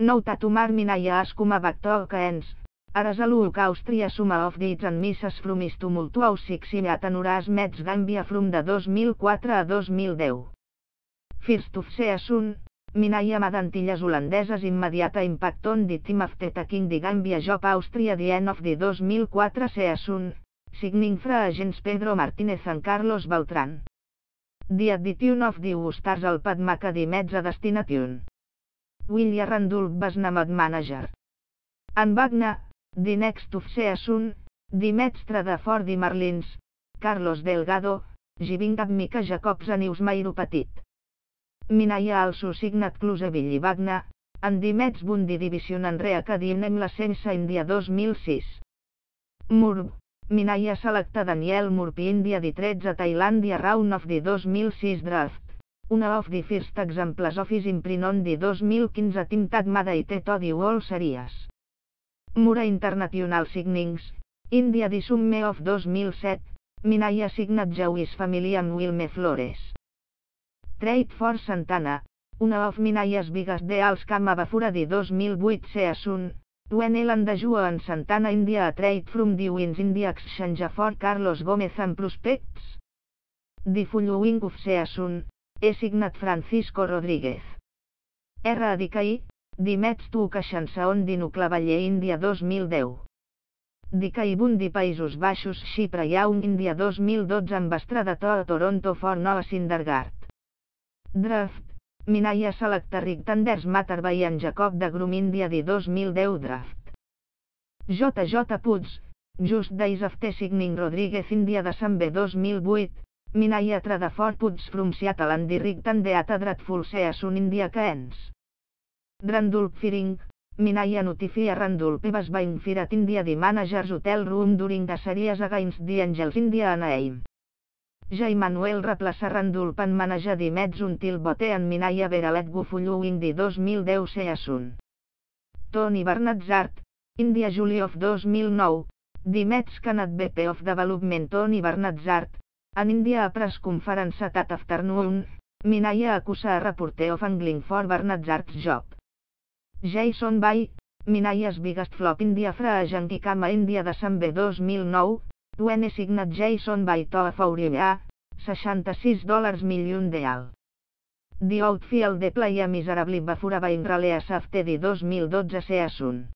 Noutatumar minaya askuma baktokaens. Arasaluk Austria suma of deeds and misses from is tumultuous siximeatanuras mets Gambia from de 2004 a 2010. First of Seasun, Minaya Madantilles holandeses immediata impact on the team after taking the Gambia job Austria the end of the 2004 Seasun, signing fra agents Pedro Martínez and Carlos Beltrán. The addition of the Ustars al Padmaca the Mezza Destination. William Randolph Basnamad Manager. En Wagner, The Next of Seasun, The Mestre de Ford i Marlins, Carlos Delgado, Giving Mica Jacobs a Neusmairo Petit. Minaya also signat Cluseville i Wagner, en The Mets Bundi Division en Reacadiem la Sensa India 2006. Murb, Minaya selecta Daniel Murpi India di 13 Tailàndia Round of the 2006 Draft. Una of the first exemples of his imprint on the 2015 Tintat Mada i All Series. Mura International Signings, India di Summe of 2007, Minaya Signat Jawis Family amb Wilme Flores. Trade for Santana, una of Minayas Vigas de Als Kama Bafura di 2008 Seasun, When Elan de Jua en Santana India a Trade from the Wins India Exchange for Carlos Gómez and Prospects. Di Following of Seasun, he signat Francisco Rodríguez. R. Adicaí, Dimets tu Caixança on Dino Claveller Índia 2010. Dicaibun di Països Baixos Xipre Yaun Índia 2012 amb estrada to a Toronto for Nova Sindergaard. Draft. Minaya Selecta Rick Tanders Matter en Jacob de Grum Índia di 2010 Draft. JJ Puig. Just Days After Signing Rodríguez Índia de Sant B 2008. Minaya Trada Fort Puig from Seattle and Rick Tandeata Dratful Seasun India Caens. Randulp Firing, Minaya notifia Randulp Evas Bain Firat India di Managers Hotel Room during the series against the Angels India Anaheim. Ja Manuel replaça Randulp en manejar di Mets until bote en Minaya Veralet Gufulluing di 2010 Seasun. Tony Bernat India July of 2009, di Mets Canad BP of Development Tony Bernat en India press conference at afternoon, Minaya acusa a reporter of angling for Bernat job. Jason Bay, Minayas Biggest Flop India Fra Jankikama India de B 2009, When signat Jason Bay to a 66 dòlars milion al. The outfield de playa miserably bafura in raleas after the 2012 season.